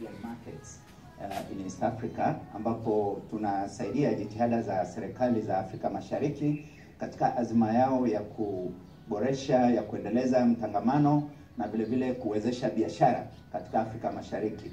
Markets uh, in East Africa ambapo tunasaidia jitihada za serikali za Afrika Mashariki katika azma yao ya kuboresha ya kuendeleza mtangamano na vile vile kuwezesha biashara katika Afrika Mashariki.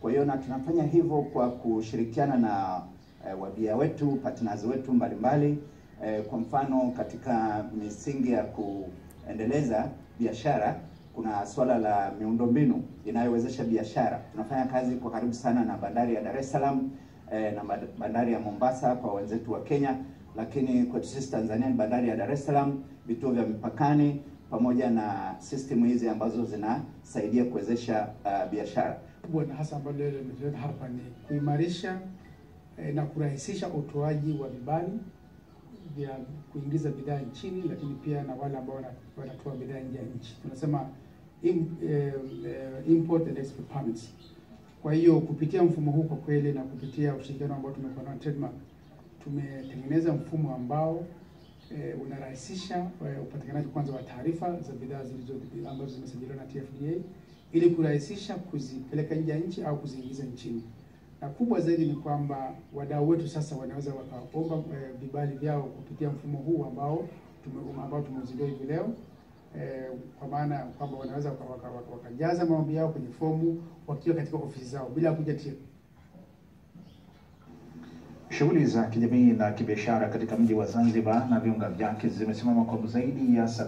Kwa hiyo na tunafanya hivyo kwa kushirikiana na eh, wabia wetu partners wetu mbalimbali eh, kwa mfano katika misingi ya kuendeleza biashara kuna swala la miundombinu inayowezesha biashara. Tunafanya kazi kwa karibu sana na bandari ya Dar es Salaam eh, na bandari ya Mombasa kwa wenzetu wa Kenya, lakini kwetu sisi Tanzania ni bandari ya Dar es Salaam, vituo vya mipakani pamoja na system hizi ambazo zinasaidia kuwezesha uh, biashara kubwa na hasa ambalo leo limetuleta hapa ni kuimarisha eh, na kurahisisha utoaji wa vibali vya kuingiza bidhaa nchini, lakini pia na wale ambao wanatoa bidhaa nje ya nchi, tunasema im, eh, import and export permits. Kwa hiyo kupitia mfumo huu kwa kweli na kupitia ushirikiano ambao tumekuwa nao Trademark, tumetengeneza mfumo ambao uh, unarahisisha uh, upatikanaji kwanza wa taarifa za bidhaa zilizo ambazo zimesajiliwa na TFDA ili kurahisisha kuzipeleka nje ya nchi au kuziingiza nchini, na kubwa zaidi ni kwamba wadau wetu sasa wanaweza wakaomba e, vibali vyao kupitia mfumo huu ambao tume, ambao tumeuzindua hivi leo e, kwa maana kwamba wanaweza wakajaza waka, waka maombi yao kwenye fomu wakiwa katika ofisi zao bila kuja tia. Shughuli za kijamii na kibiashara katika mji wa Zanzibar na viunga vyake zimesimama kwa zaidi ya saa